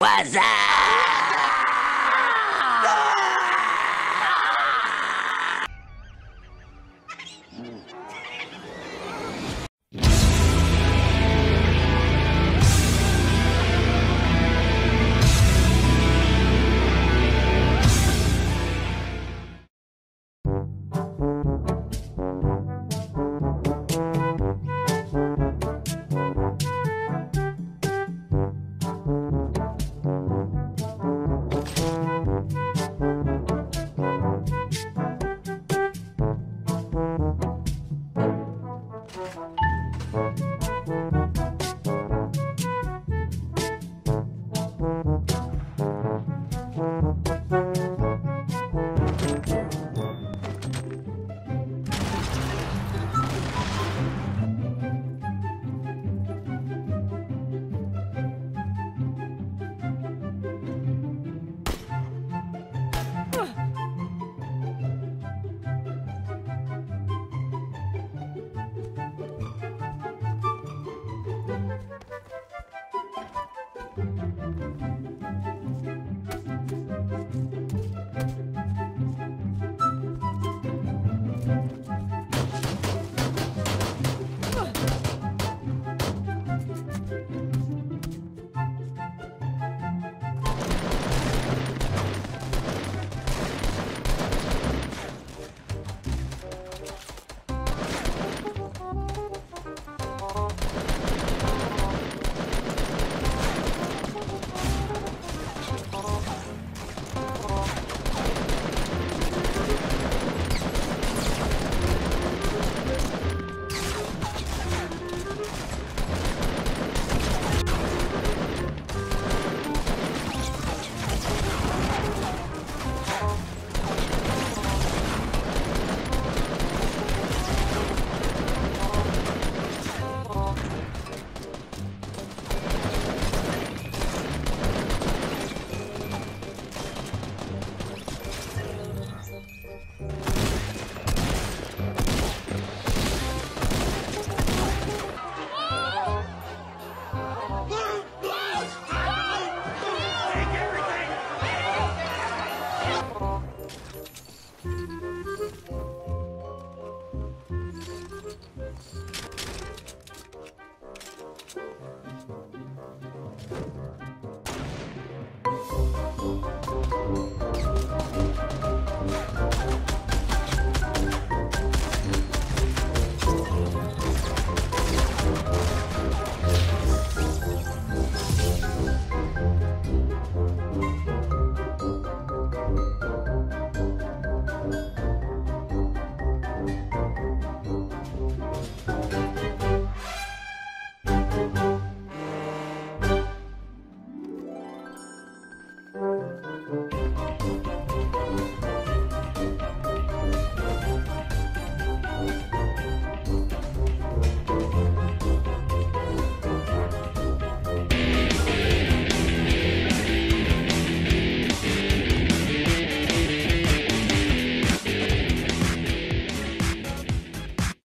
What's up? Ah!